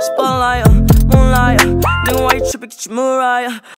Spotlight, moonlight, then why you tripping, get your Mariah